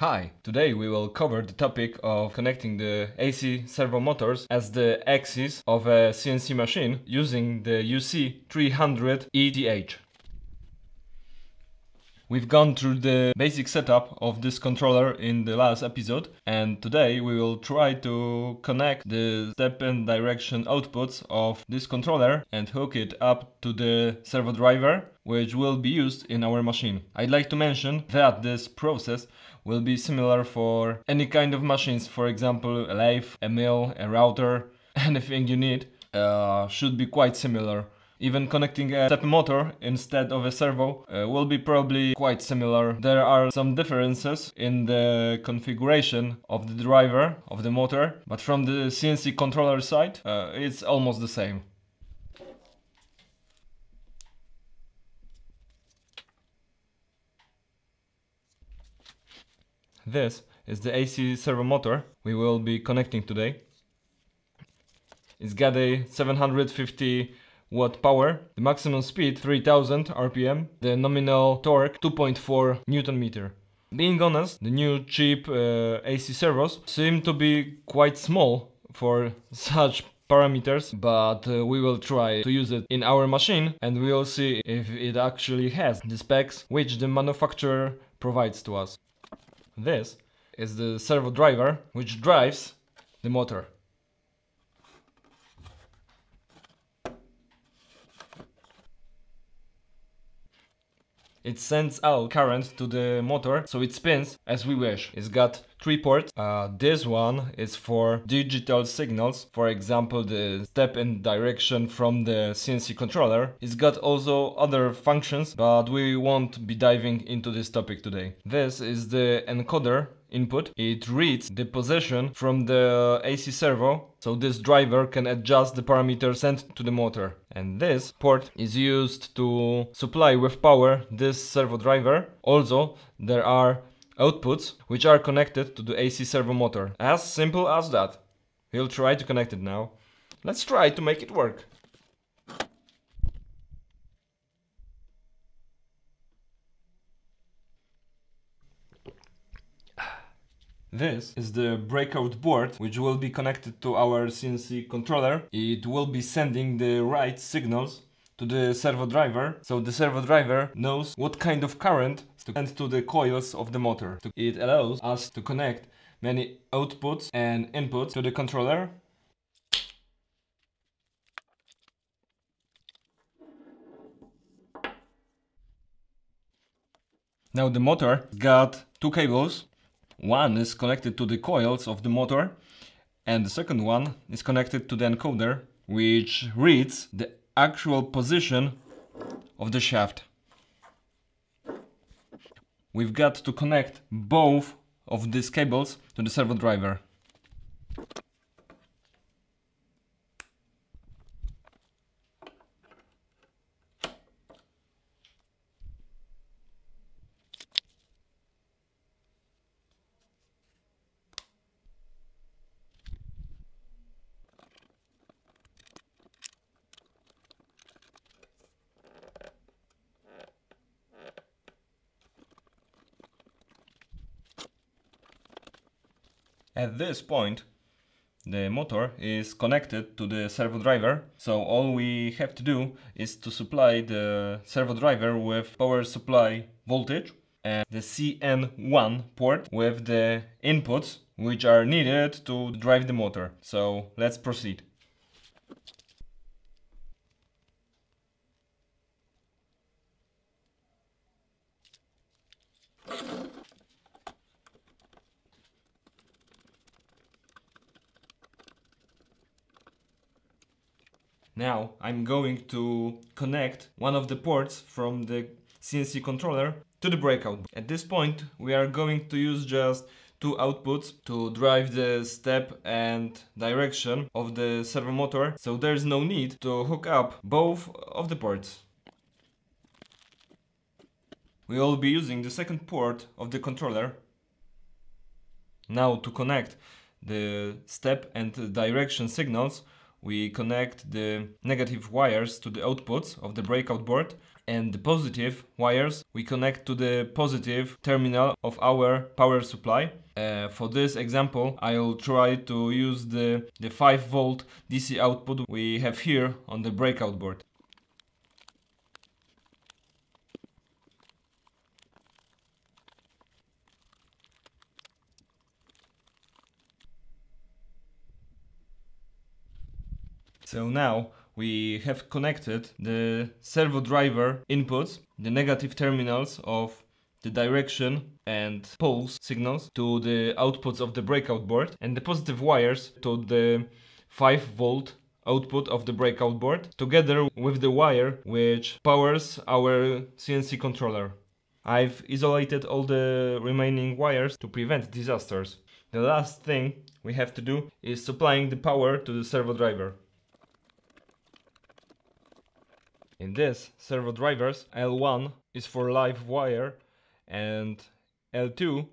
Hi, today we will cover the topic of connecting the AC servo motors as the axis of a CNC machine using the UC300 ETH. We've gone through the basic setup of this controller in the last episode and today we will try to connect the step and direction outputs of this controller and hook it up to the servo driver which will be used in our machine. I'd like to mention that this process will be similar for any kind of machines, for example a lathe, a mill, a router, anything you need uh, should be quite similar. Even connecting a step motor instead of a servo uh, will be probably quite similar. There are some differences in the configuration of the driver of the motor, but from the CNC controller side, uh, it's almost the same. This is the AC servo motor we will be connecting today. It's got a 750 watt power, the maximum speed 3000 rpm, the nominal torque 2.4 newton meter. Being honest, the new cheap uh, AC servos seem to be quite small for such parameters, but uh, we will try to use it in our machine and we will see if it actually has the specs which the manufacturer provides to us. This is the servo driver which drives the motor. It sends out current to the motor so it spins as we wish. It's got three ports. Uh, this one is for digital signals, for example the step and direction from the CNC controller. It's got also other functions, but we won't be diving into this topic today. This is the encoder input. It reads the position from the AC servo, so this driver can adjust the parameters sent to the motor. And this port is used to supply with power this servo driver. Also, there are outputs which are connected to the AC servo motor. As simple as that. We'll try to connect it now. Let's try to make it work. This is the breakout board which will be connected to our CNC controller. It will be sending the right signals to the servo driver so the servo driver knows what kind of current to send to the coils of the motor. It allows us to connect many outputs and inputs to the controller Now the motor got two cables. One is connected to the coils of the motor and the second one is connected to the encoder which reads the actual position of the shaft. We've got to connect both of these cables to the servo driver. At this point, the motor is connected to the servo driver, so all we have to do is to supply the servo driver with power supply voltage and the CN1 port with the inputs which are needed to drive the motor. So let's proceed. Now I'm going to connect one of the ports from the CNC controller to the breakout. At this point we are going to use just two outputs to drive the step and direction of the servo motor so there's no need to hook up both of the ports. We will be using the second port of the controller now to connect the step and direction signals we connect the negative wires to the outputs of the breakout board and the positive wires we connect to the positive terminal of our power supply. Uh, for this example I'll try to use the, the 5 volt DC output we have here on the breakout board. So now we have connected the servo driver inputs, the negative terminals of the direction and pulse signals to the outputs of the breakout board and the positive wires to the 5 volt output of the breakout board together with the wire which powers our CNC controller. I've isolated all the remaining wires to prevent disasters. The last thing we have to do is supplying the power to the servo driver. In this servo drivers, L1 is for live wire and L2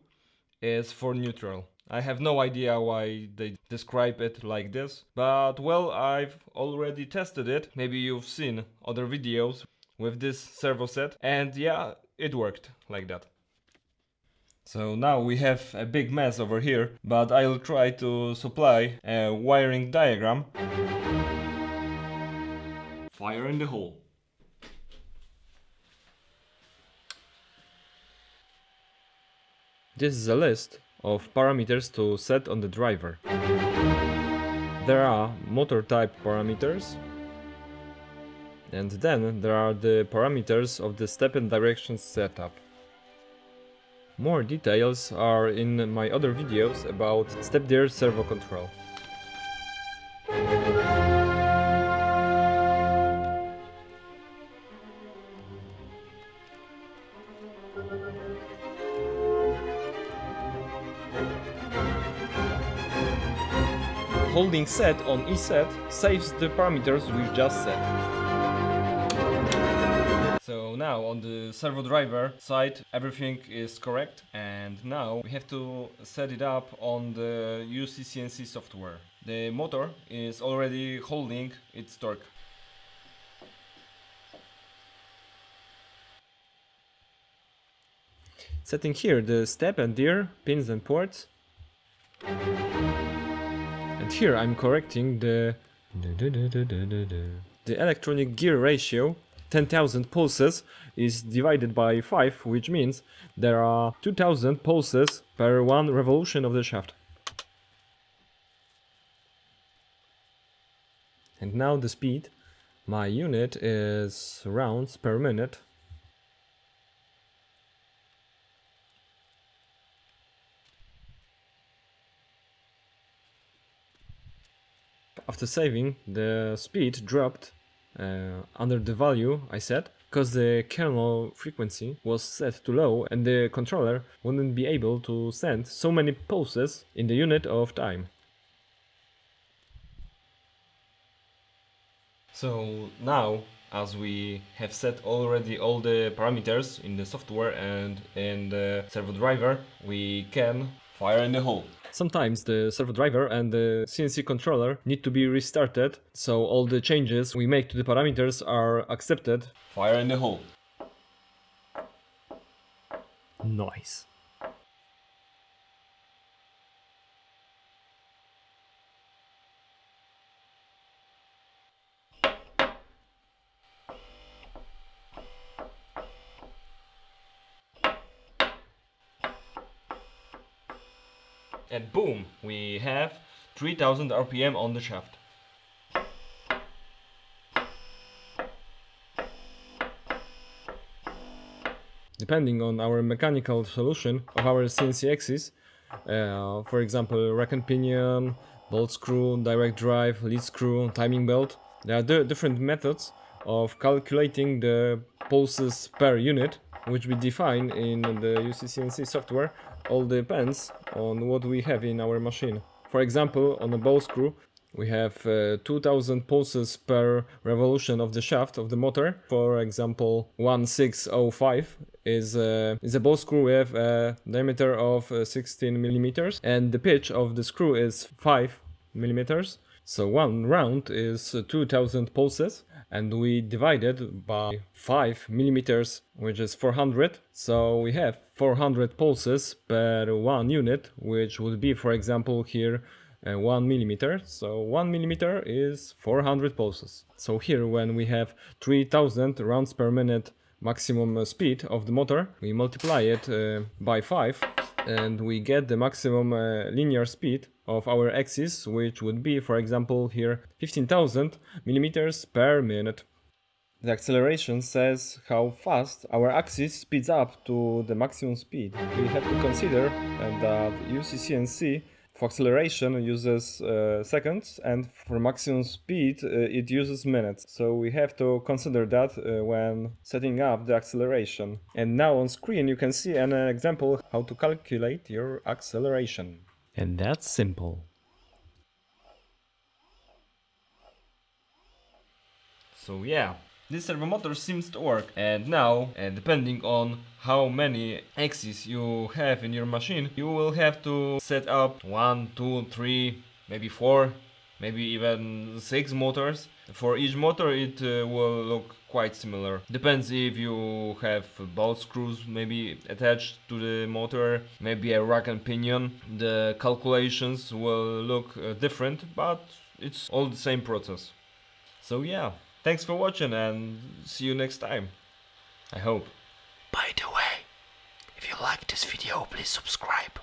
is for neutral. I have no idea why they describe it like this, but well, I've already tested it. Maybe you've seen other videos with this servo set and yeah, it worked like that. So now we have a big mess over here, but I'll try to supply a wiring diagram. Fire in the hole. This is a list of parameters to set on the driver. There are motor type parameters and then there are the parameters of the step and direction setup. More details are in my other videos about step-gear servo control. Holding set on ESET saves the parameters we just set. So now on the servo driver side everything is correct and now we have to set it up on the UCCNC software. The motor is already holding its torque. Setting here the step and gear, pins and ports. Here I'm correcting the the electronic gear ratio 10,000 pulses is divided by 5 which means there are 2000 pulses per one revolution of the shaft. And now the speed. My unit is rounds per minute after saving, the speed dropped uh, under the value I set because the kernel frequency was set to low and the controller wouldn't be able to send so many pulses in the unit of time. So now, as we have set already all the parameters in the software and in the servo driver, we can fire in the hole. Sometimes the servo driver and the CNC controller need to be restarted, so all the changes we make to the parameters are accepted. Fire in the hole. Nice. And boom, we have 3000 RPM on the shaft. Depending on our mechanical solution of our CNC axis, uh, for example, rack and pinion, ball screw, direct drive, lead screw, timing belt, there are different methods of calculating the pulses per unit, which we define in the UCCNC software all depends on what we have in our machine. For example, on a ball screw, we have uh, 2000 pulses per revolution of the shaft of the motor. For example, 1605 is, uh, is a ball screw with a diameter of uh, 16 millimeters and the pitch of the screw is 5 millimeters. So one round is 2000 pulses and we divided by 5 millimeters which is 400 so we have 400 pulses per one unit which would be for example here uh, 1 millimeter. So 1 millimeter is 400 pulses. So here when we have 3000 rounds per minute maximum uh, speed of the motor we multiply it uh, by 5 and we get the maximum uh, linear speed of our axis which would be for example here 15,000 millimeters per minute the acceleration says how fast our axis speeds up to the maximum speed. We have to consider uh, that UCCNC for acceleration uses uh, seconds and for maximum speed uh, it uses minutes. So we have to consider that uh, when setting up the acceleration. And now on screen you can see an example how to calculate your acceleration. And that's simple. So yeah, this servo motor seems to work. And now uh, depending on how many axes you have in your machine you will have to set up one two three maybe four maybe even six motors. For each motor it uh, will look quite similar. Depends if you have ball screws maybe attached to the motor maybe a rack and pinion. The calculations will look uh, different but it's all the same process. So yeah Thanks for watching and see you next time. I hope. By the way, if you like this video, please subscribe.